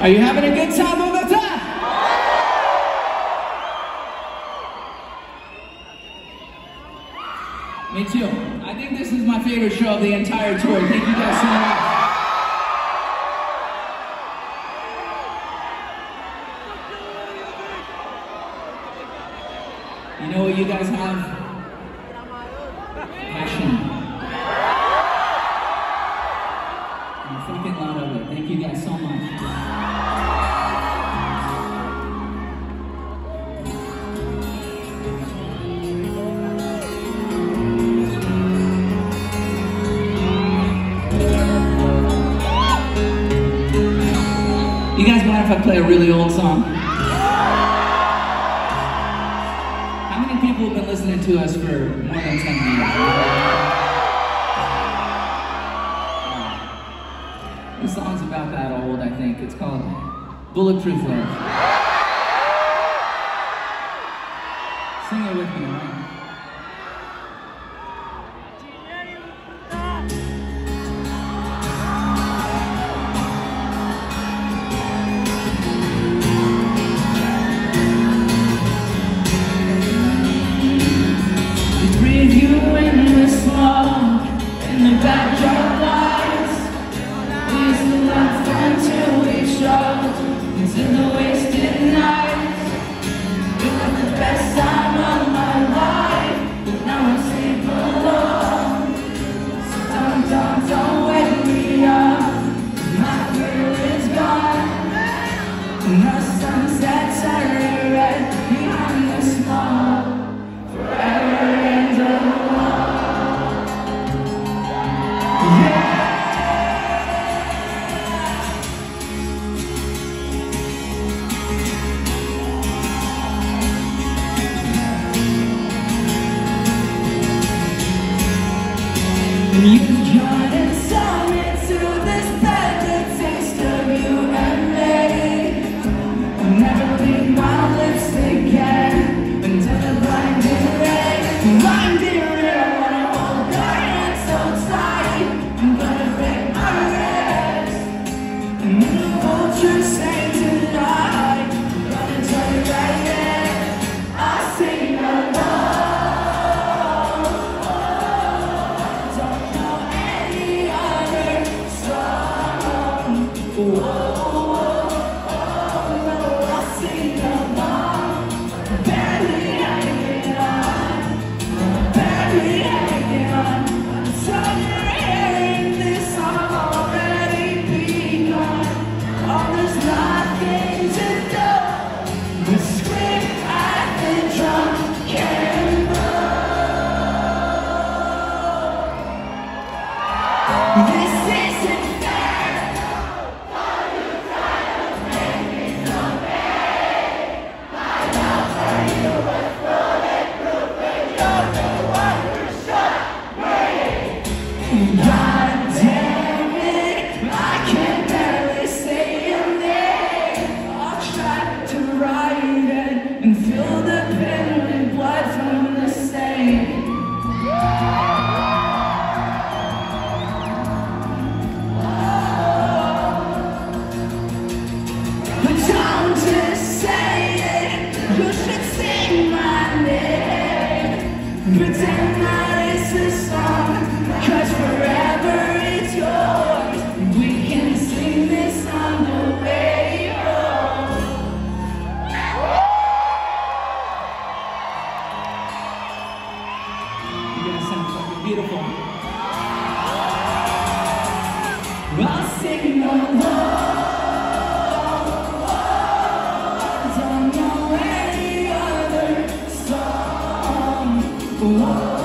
Are you having a good time, Bogota? Me too. I think this is my favorite show of the entire tour. Thank you guys so much. You know what you guys have? You guys mind if I play a really old song? How many people have been listening to us for more than 10 years? This song's about that old, I think. It's called Bulletproof Love. You in the smoke in the backdrop lights. Is we show into the wasted You song. Pretend that it's a song, cause forever it's yours. We can sing this on the way home. You guys beautiful. Song.